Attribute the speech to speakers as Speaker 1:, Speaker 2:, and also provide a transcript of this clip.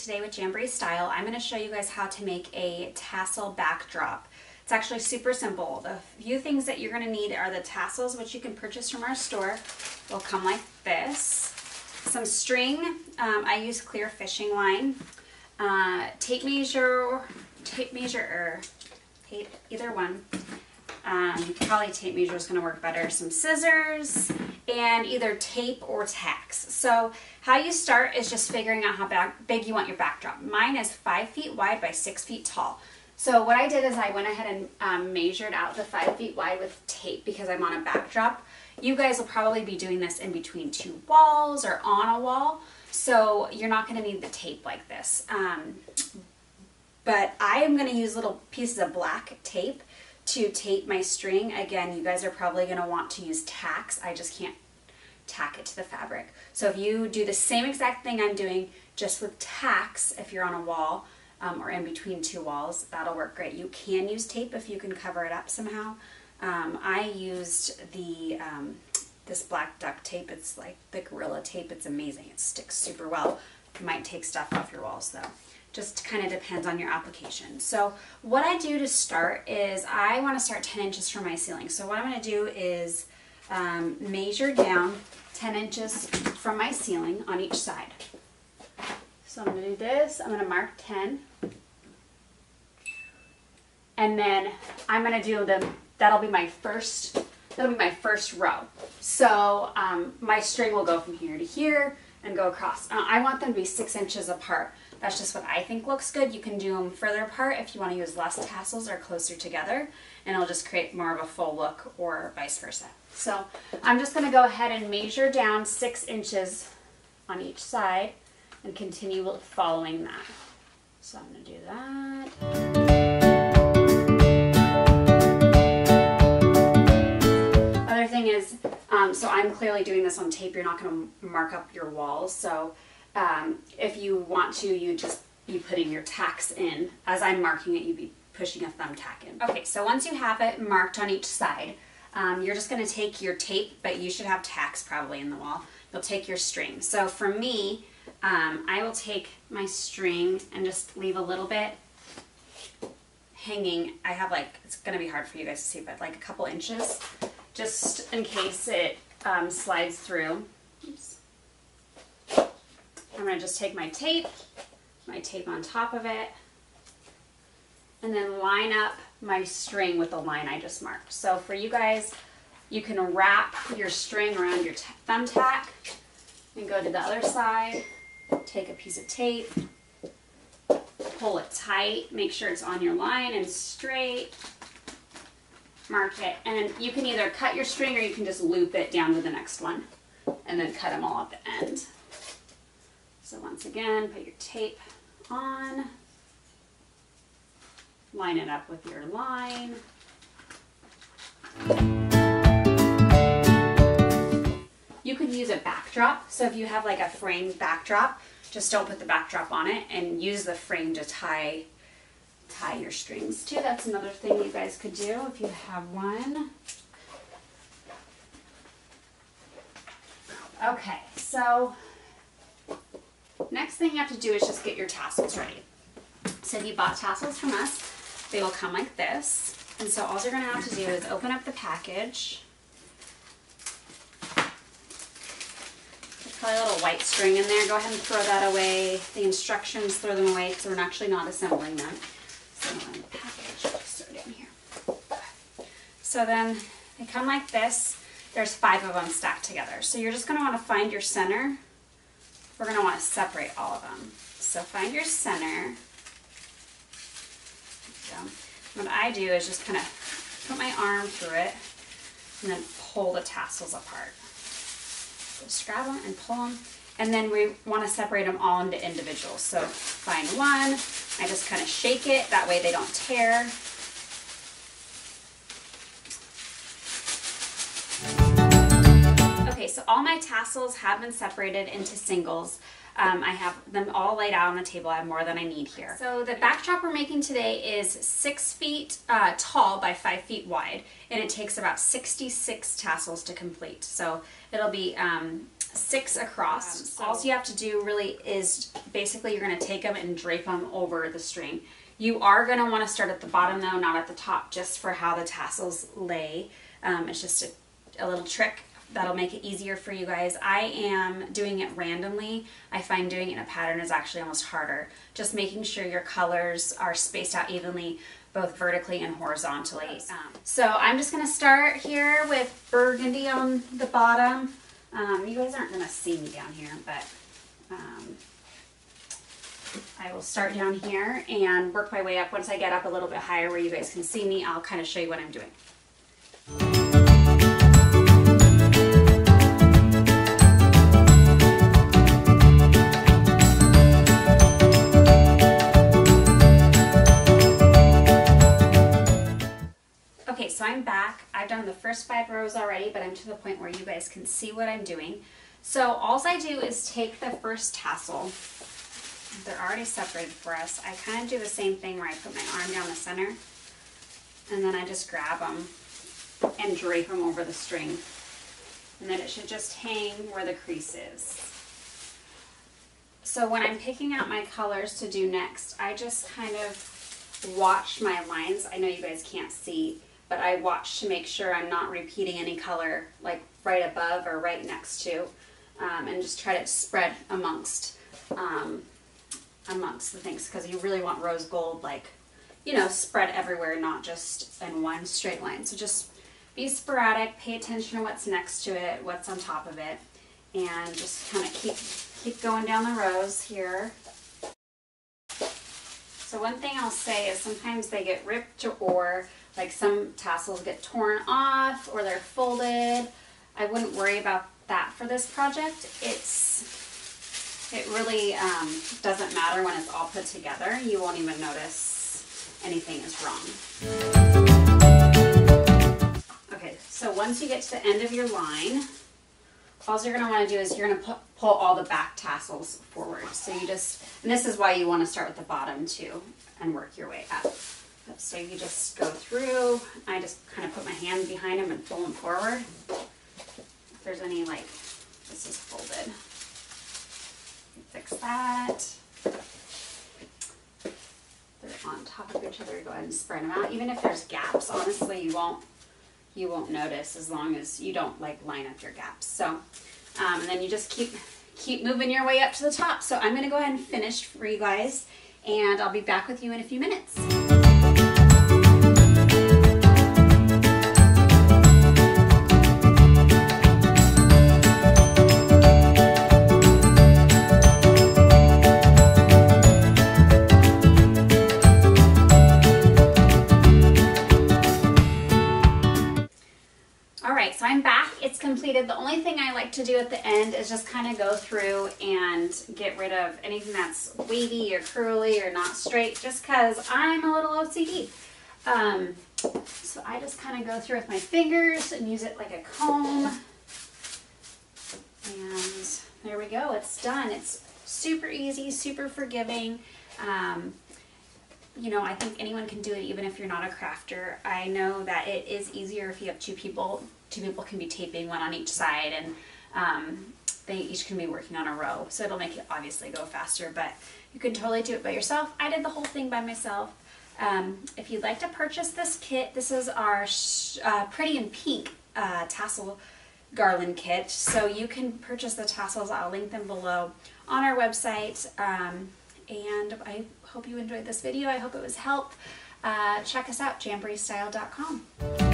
Speaker 1: today with Jamboree Style. I'm going to show you guys how to make a tassel backdrop. It's actually super simple. The few things that you're going to need are the tassels, which you can purchase from our store. They'll come like this. Some string. Um, I use clear fishing line. Uh, tape measure, tape measure, tape, either one. Um, probably tape measure is going to work better. Some scissors and either tape or tacks. So how you start is just figuring out how big you want your backdrop. Mine is five feet wide by six feet tall. So what I did is I went ahead and um, measured out the five feet wide with tape because I'm on a backdrop. You guys will probably be doing this in between two walls or on a wall. So you're not going to need the tape like this. Um, but I am going to use little pieces of black tape to tape my string. Again, you guys are probably going to want to use tacks. I just can't tack it to the fabric. So if you do the same exact thing I'm doing just with tacks, if you're on a wall um, or in between two walls, that'll work great. You can use tape if you can cover it up somehow. Um, I used the um, this black duct tape. It's like the Gorilla tape. It's amazing. It sticks super well. You might take stuff off your walls though just kind of depends on your application. So what I do to start is I want to start 10 inches from my ceiling. So what I'm going to do is um, measure down 10 inches from my ceiling on each side. So I'm going to do this. I'm going to mark 10. And then I'm going to do the, that'll be my first, that'll be my first row. So um, my string will go from here to here and go across. Uh, I want them to be six inches apart. That's just what I think looks good. You can do them further apart if you want to use less tassels or closer together and it'll just create more of a full look or vice versa. So I'm just going to go ahead and measure down six inches on each side and continue following that. So I'm going to do that. Other thing is, um, so I'm clearly doing this on tape. You're not going to mark up your walls. So um, if you want to, you just be putting your tacks in. As I'm marking it, you'd be pushing a thumbtack in. Okay, so once you have it marked on each side, um, you're just going to take your tape, but you should have tacks probably in the wall. You'll take your string. So for me, um, I will take my string and just leave a little bit hanging. I have like, it's going to be hard for you guys to see, but like a couple inches, just in case it um, slides through. I'm going to just take my tape, my tape on top of it, and then line up my string with the line I just marked. So for you guys, you can wrap your string around your thumbtack and go to the other side, take a piece of tape, pull it tight, make sure it's on your line and straight, mark it, and you can either cut your string or you can just loop it down to the next one and then cut them all at the end. So once again, put your tape on, line it up with your line. You could use a backdrop. So if you have like a framed backdrop, just don't put the backdrop on it and use the frame to tie tie your strings to. That's another thing you guys could do if you have one. Okay, so Next thing you have to do is just get your tassels ready. So if you bought tassels from us, they will come like this. And so all you're going to have to do is open up the package. There's probably a little white string in there. Go ahead and throw that away. The instructions, throw them away because we're actually not assembling them. So the package, here. So then they come like this. There's five of them stacked together. So you're just going to want to find your center we're going to want to separate all of them. So find your center. What I do is just kind of put my arm through it and then pull the tassels apart. Just grab them and pull them. And then we want to separate them all into individuals. So find one, I just kind of shake it, that way they don't tear. So all my tassels have been separated into singles. Um, I have them all laid out on the table. I have more than I need here. So the backdrop we're making today is six feet uh, tall by five feet wide, and it takes about 66 tassels to complete. So it'll be um, six across. Um, so all you have to do really is basically you're going to take them and drape them over the string. You are going to want to start at the bottom though, not at the top, just for how the tassels lay. Um, it's just a, a little trick that'll make it easier for you guys. I am doing it randomly. I find doing it in a pattern is actually almost harder. Just making sure your colors are spaced out evenly both vertically and horizontally. Um, so I'm just going to start here with burgundy on the bottom. Um, you guys aren't going to see me down here, but um, I will start down here and work my way up. Once I get up a little bit higher where you guys can see me, I'll kind of show you what I'm doing. The first five rows already, but I'm to the point where you guys can see what I'm doing. So all I do is take the first tassel. They're already separated for us. I kind of do the same thing where I put my arm down the center and then I just grab them and drape them over the string. And then it should just hang where the crease is. So when I'm picking out my colors to do next, I just kind of watch my lines. I know you guys can't see, but I watch to make sure I'm not repeating any color like right above or right next to um, and just try to spread amongst um, amongst the things because you really want rose gold like you know spread everywhere not just in one straight line. So just be sporadic pay attention to what's next to it what's on top of it and just kind of keep keep going down the rows here. So one thing I'll say is sometimes they get ripped or like some tassels get torn off or they're folded. I wouldn't worry about that for this project. It's, it really um, doesn't matter when it's all put together. You won't even notice anything is wrong. Okay, so once you get to the end of your line, all you're going to want to do is you're going to pull all the back tassels forward. So you just, and this is why you want to start with the bottom too and work your way up. So you just go through, I just kind of put my hand behind them and pull them forward. If there's any like, this is folded. Fix that. They're on top of each other, go ahead and spread them out. Even if there's gaps, honestly, you won't, you won't notice as long as you don't like line up your gaps. So, um, and then you just keep, keep moving your way up to the top. So I'm gonna go ahead and finish for you guys and I'll be back with you in a few minutes. Completed. The only thing I like to do at the end is just kind of go through and get rid of anything that's wavy or curly or not straight just because I'm a little OCD. Um, so I just kind of go through with my fingers and use it like a comb. And there we go, it's done. It's super easy, super forgiving. Um, you know, I think anyone can do it even if you're not a crafter. I know that it is easier if you have two people two people can be taping one on each side and um, they each can be working on a row. So it'll make it obviously go faster, but you can totally do it by yourself. I did the whole thing by myself. Um, if you'd like to purchase this kit, this is our uh, Pretty in Pink uh, tassel garland kit. So you can purchase the tassels. I'll link them below on our website. Um, and I hope you enjoyed this video. I hope it was help. Uh, check us out, jamboreestyle.com.